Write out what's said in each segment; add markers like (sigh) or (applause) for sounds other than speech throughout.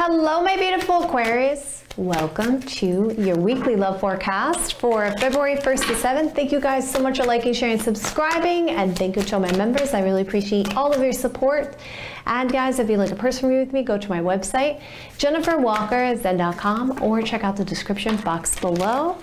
Hello, my beautiful Aquarius. Welcome to your weekly love forecast for February 1st to 7th. Thank you guys so much for liking, sharing, subscribing, and thank you to all my members. I really appreciate all of your support. And guys, if you'd like a personal review with me, go to my website, jenniferwalkerzen.com, or check out the description box below.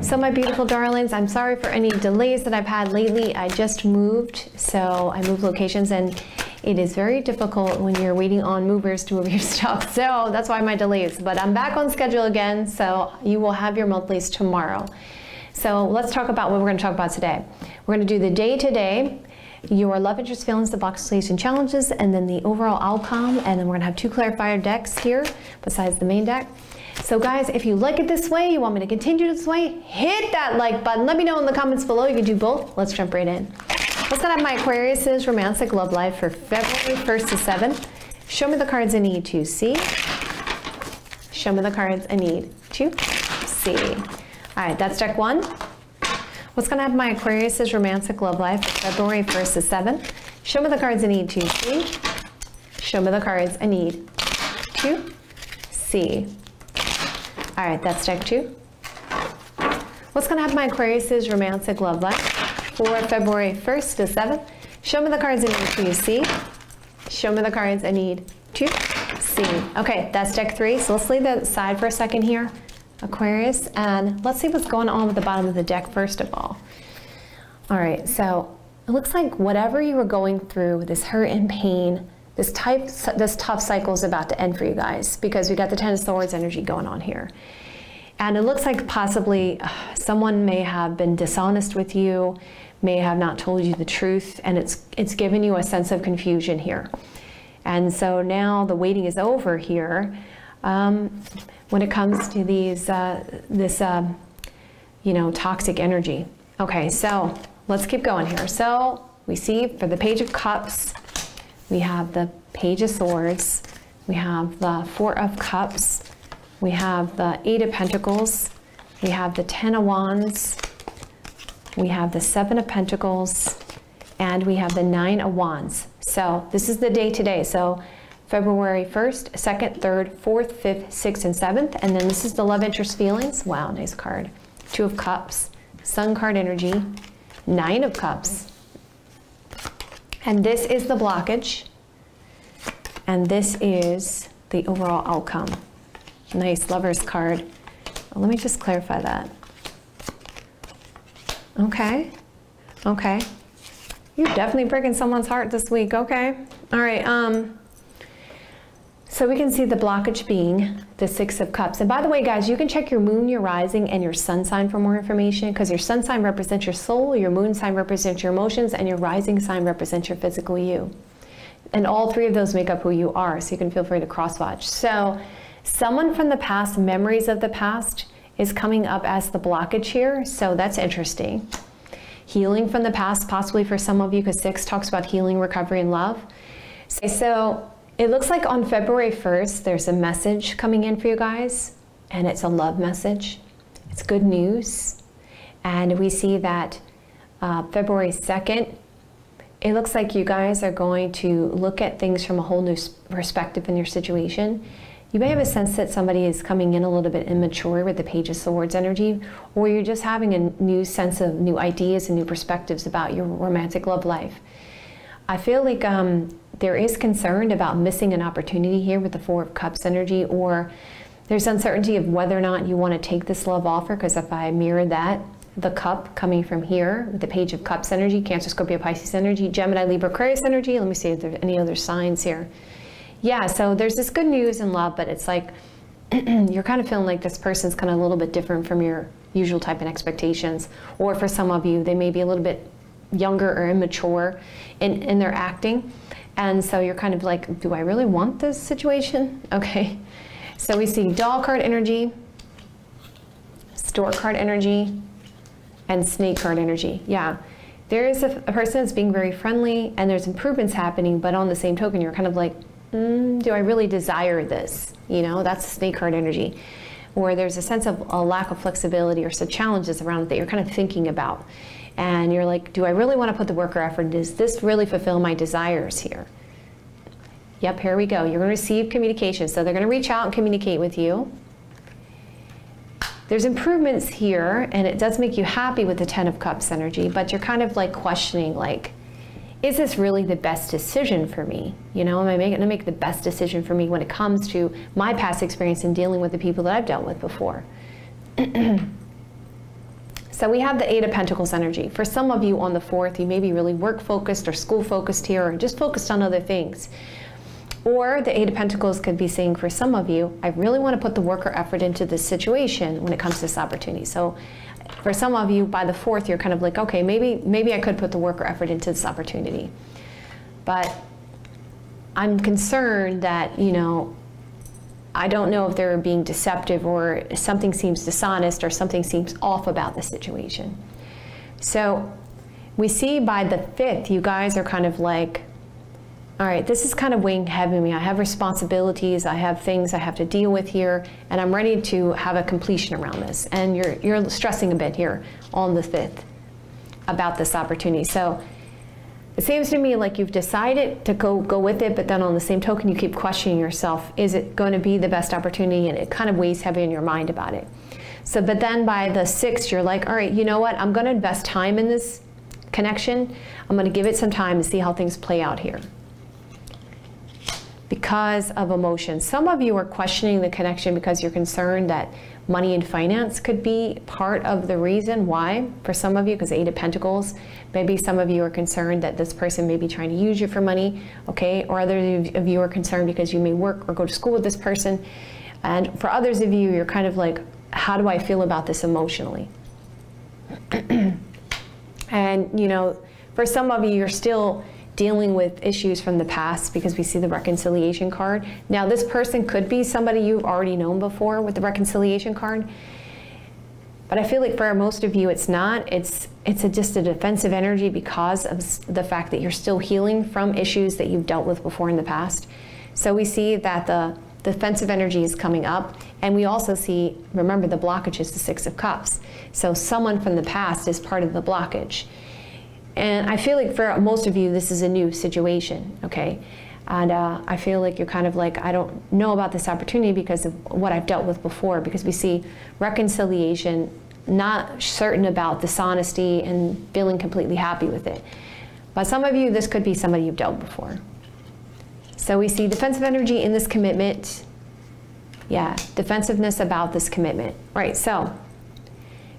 So my beautiful darlings, I'm sorry for any delays that I've had lately. I just moved, so I moved locations and it is very difficult when you're waiting on movers to move (laughs) your stuff. So that's why my delays. But I'm back on schedule again, so you will have your monthlies tomorrow. So let's talk about what we're going to talk about today. We're going to do the day to day, your love interest feelings, the box and challenges, and then the overall outcome. And then we're going to have two clarifier decks here besides the main deck. So guys, if you like it this way, you want me to continue this way, hit that like button. Let me know in the comments below. You can do both. Let's jump right in. Set up my Aquarius's romantic love life for February 1st to 7th. Show me the cards I need to see. Show me the cards I need to see. All right, that's deck one. What's going to have my Aquarius's romantic love life for February 1st to 7th? Show me the cards I need to see. Show me the cards I need to see. All right, that's deck two. What's going to have my Aquarius's romantic love life for February 1st to 7th. Show me the cards I need to see. Show me the cards I need to see. Okay, that's deck three. So let's leave that aside for a second here, Aquarius, and let's see what's going on with the bottom of the deck first of all. All right, so it looks like whatever you were going through, this hurt and pain, this type, this tough cycle is about to end for you guys because we got the Ten of Swords energy going on here. And it looks like possibly uh, someone may have been dishonest with you, may have not told you the truth, and it's, it's given you a sense of confusion here. And so now the waiting is over here um, when it comes to these, uh, this, uh, you know, toxic energy. Okay, so let's keep going here. So we see for the Page of Cups, we have the Page of Swords, we have the Four of Cups, we have the Eight of Pentacles, we have the Ten of Wands, we have the Seven of Pentacles, and we have the Nine of Wands. So this is the day today. So February 1st, 2nd, 3rd, 4th, 5th, 6th, and 7th. And then this is the love interest feelings. Wow, nice card. Two of Cups, Sun card energy, Nine of Cups. And this is the blockage. And this is the overall outcome. Nice lover's card. Let me just clarify that. Okay. Okay. You're definitely breaking someone's heart this week. Okay. All right. Um, so we can see the blockage being the Six of Cups. And by the way, guys, you can check your moon, your rising, and your sun sign for more information because your sun sign represents your soul, your moon sign represents your emotions, and your rising sign represents your physical you. And all three of those make up who you are, so you can feel free to cross watch. So someone from the past, memories of the past, is coming up as the blockage here, so that's interesting. Healing from the past, possibly for some of you, because six talks about healing, recovery, and love. So it looks like on February 1st, there's a message coming in for you guys, and it's a love message. It's good news. And we see that uh, February 2nd, it looks like you guys are going to look at things from a whole new perspective in your situation you may have a sense that somebody is coming in a little bit immature with the Page of Swords energy, or you're just having a new sense of new ideas and new perspectives about your romantic love life. I feel like um, there is concern about missing an opportunity here with the Four of Cups energy, or there's uncertainty of whether or not you want to take this love offer, because if I mirror that, the cup coming from here with the Page of Cups energy, Cancer, Scorpio, Pisces energy, Gemini, Libra, Aquarius energy. Let me see if there's any other signs here yeah, so there's this good news in love, but it's like (clears throat) you're kind of feeling like this person's kind of a little bit different from your usual type and expectations. Or for some of you, they may be a little bit younger or immature in, in their acting. And so you're kind of like, do I really want this situation? (laughs) Okay. So we see dog card energy, stork card energy, and snake card energy. Yeah. There is a, a person that's being very friendly and there's improvements happening, but on the same token, you're kind of like, mm, do I really desire this? You know, that's snake card energy. where there's a sense of a lack of flexibility or some challenges around it that you're kind of thinking about. And you're like, do I really want to put the work or effort? Does this really fulfill my desires here? Yep, here we go. You're going to receive communication. So they're going to reach out and communicate with you. There's improvements here, and it does make you happy with the Ten of Cups energy, but you're kind of like questioning, like, is this really the best decision for me? You know, am I going to make the best decision for me when it comes to my past experience in dealing with the people that I've dealt with before? (clears throat) so we have the Eight of Pentacles energy. For some of you on the fourth, you may be really work focused or school focused here, or just focused on other things. Or the Eight of Pentacles could be saying for some of you, I really want to put the work or effort into this situation when it comes to this opportunity. So for some of you, by the fourth, you're kind of like, okay, maybe, maybe I could put the work or effort into this opportunity. But I'm concerned that, you know, I don't know if they're being deceptive or something seems dishonest or something seems off about the situation. So we see by the fifth, you guys are kind of like, all right, this is kind of weighing heavy on me. I have responsibilities, I have things I have to deal with here, and I'm ready to have a completion around this. And you're, you're stressing a bit here on the 5th about this opportunity. So it seems to me like you've decided to go, go with it, but then on the same token, you keep questioning yourself, is it going to be the best opportunity? And it kind of weighs heavy in your mind about it. So, but then by the 6th, you're like, all right, you know what? I'm going to invest time in this connection. I'm going to give it some time and see how things play out here because of emotion. Some of you are questioning the connection because you're concerned that money and finance could be part of the reason why. For some of you because eight of pentacles maybe some of you are concerned that this person may be trying to use you for money okay? Or others of you are concerned because you may work or go to school with this person. And for others of you you're kind of like how do i feel about this emotionally? (clears throat) And you know for some of you you're still dealing with issues from the past because we see the reconciliation card. Now, this person could be somebody you've already known before with the reconciliation card. But I feel like for most of you, it's not. It's it's a, just a defensive energy because of the fact that you're still healing from issues that you've dealt with before in the past. So we see that the defensive energy is coming up, and we also see, remember, the blockage is the Six of Cups. So someone from the past is part of the blockage. And I feel like for most of you, this is a new situation, okay? And uh, I feel like you're kind of like, I don't know about this opportunity because of what I've dealt with before, because we see reconciliation, not certain about dishonesty and feeling completely happy with it. But some of you, this could be somebody you've dealt before. So we see defensive energy in this commitment. Yeah, defensiveness about this commitment. Right, so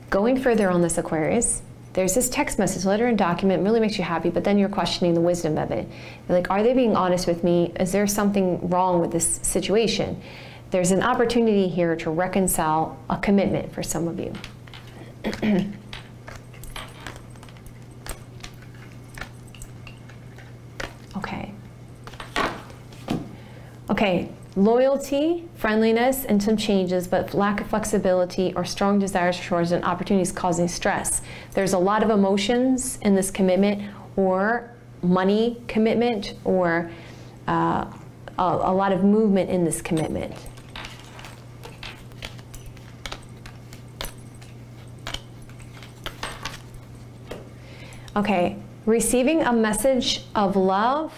going further on this Aquarius, there's this text message, letter, and document really makes you happy, but then you're questioning the wisdom of it. You're like, are they being honest with me? Is there something wrong with this situation? There's an opportunity here to reconcile a commitment for some of you. (clears throat) okay. Okay, Loyalty, friendliness, and some changes, but lack of flexibility or strong desires for and opportunities causing stress. There's a lot of emotions in this commitment or money commitment or uh, a, a lot of movement in this commitment. Okay, receiving a message of love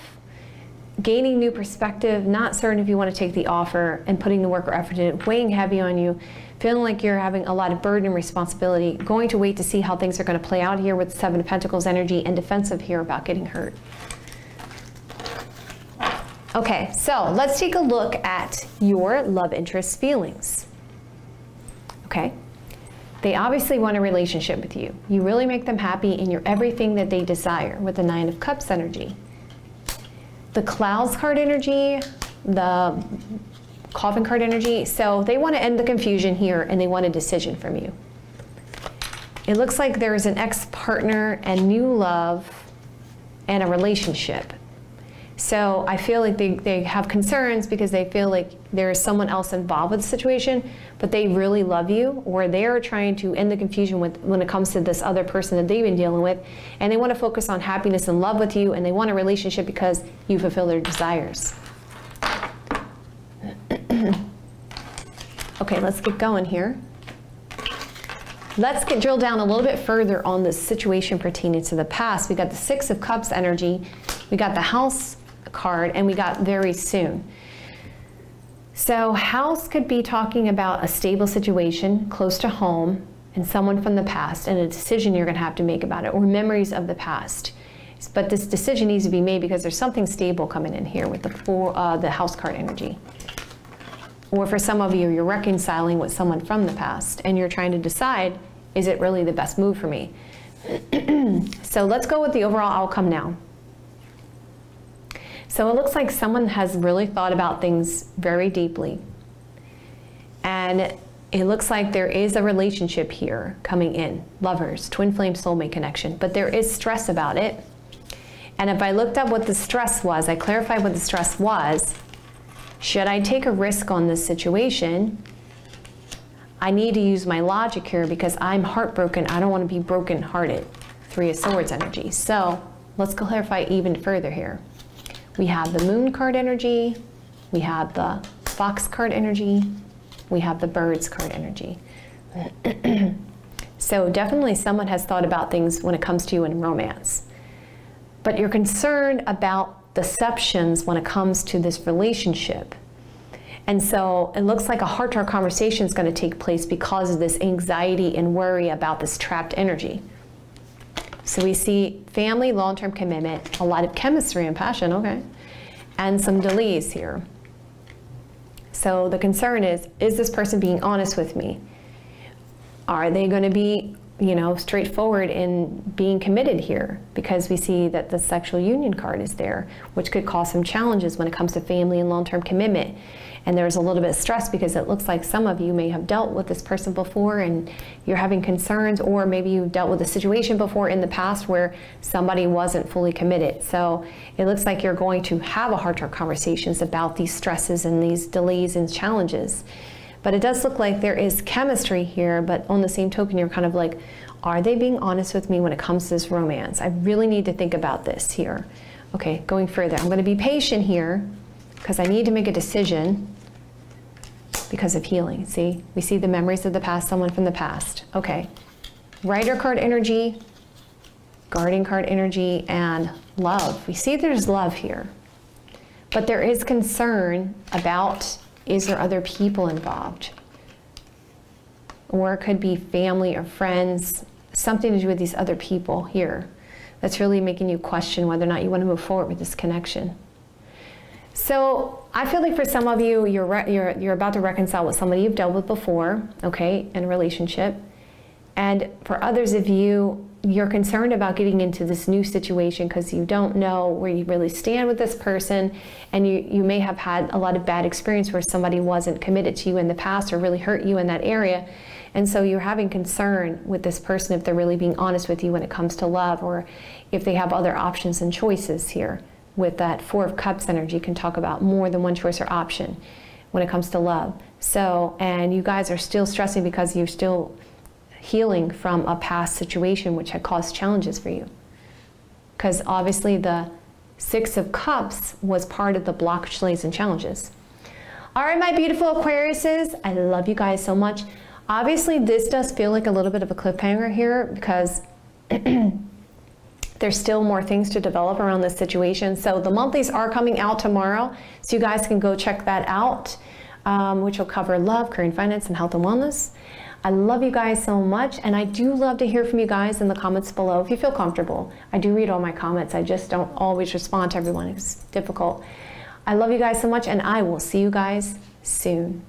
gaining new perspective, not certain if you want to take the offer and putting the work or effort in it, weighing heavy on you, feeling like you're having a lot of burden and responsibility, going to wait to see how things are going to play out here with Seven of Pentacles energy and defensive here about getting hurt. Okay, so let's take a look at your love interest feelings. Okay, they obviously want a relationship with you. You really make them happy and you're everything that they desire with the Nine of Cups energy the clouds card energy, the coffin card energy. So they want to end the confusion here and they want a decision from you. It looks like there is an ex-partner and new love and a relationship. So I feel like they, they have concerns because they feel like there is someone else involved with the situation, but they really love you, or they're trying to end the confusion with when it comes to this other person that they've been dealing with, and they want to focus on happiness and love with you, and they want a relationship because you fulfill their desires. (clears throat) okay, let's get going here. Let's get drill down a little bit further on this situation pertaining to the past. We got the Six of Cups energy. We got the House card, and we got very soon. So, house could be talking about a stable situation close to home and someone from the past and a decision you're going to have to make about it or memories of the past. But this decision needs to be made because there's something stable coming in here with the four, uh, the house card energy. Or for some of you, you're reconciling with someone from the past and you're trying to decide, is it really the best move for me? (clears throat) so let's go with the overall outcome now. So it looks like someone has really thought about things very deeply. And it looks like there is a relationship here coming in lovers, twin flame soulmate connection, but there is stress about it. And if I looked up what the stress was, I clarified what the stress was. Should I take a risk on this situation? I need to use my logic here because I'm heartbroken. I don't want to be broken hearted. Three of Swords energy. So let's clarify even further here. We have the Moon card energy, we have the Fox card energy, we have the Birds card energy. (clears throat) so definitely someone has thought about things when it comes to you in romance but you're concerned about deceptions when it comes to this relationship. And so it looks like a heart to heart conversation is going to take place because of this anxiety and worry about this trapped energy. So we see family, long term commitment, a lot of chemistry and passion, okay, and some delays here. So the concern is is this person being honest with me? Are they going to be you know, straightforward in being committed here because we see that the sexual union card is there, which could cause some challenges when it comes to family and long term commitment. And there's a little bit of stress because it looks like some of you may have dealt with this person before and you're having concerns, or maybe you've dealt with a situation before in the past where somebody wasn't fully committed. So it looks like you're going to have a to heart conversations about these stresses and these delays and challenges. But it does look like there is chemistry here, but on the same token, you're kind of like, are they being honest with me when it comes to this romance? I really need to think about this here. Okay, going further. I'm going to be patient here because I need to make a decision because of healing. See, we see the memories of the past, someone from the past. Okay, Rider card energy, Guardian card energy, and love. We see there's love here, but there is concern about is there other people involved? Or it could be family or friends, something to do with these other people here that's really making you question whether or not you want to move forward with this connection. So I feel like for some of you, you're, you're, you're about to reconcile with somebody you've dealt with before, okay, in a relationship. And for others of you, you're concerned about getting into this new situation because you don't know where you really stand with this person. And you, you may have had a lot of bad experience where somebody wasn't committed to you in the past or really hurt you in that area. And so you're having concern with this person if they're really being honest with you when it comes to love or if they have other options and choices here with that four of cups energy can talk about more than one choice or option when it comes to love so and you guys are still stressing because you're still healing from a past situation which had caused challenges for you. Because obviously, the Six of Cups was part of the blockages delays and challenges. All right, my beautiful Aquariuses, I love you guys so much. Obviously, this does feel like a little bit of a cliffhanger here because (clears throat) there's still more things to develop around this situation. So the monthlies are coming out tomorrow, so you guys can go check that out, um, which will cover love, career and finance, and health and wellness. I love you guys so much, and I do love to hear from you guys in the comments below if you feel comfortable. I do read all my comments, I just don't always respond to everyone. It's difficult. I love you guys so much, and I will see you guys soon.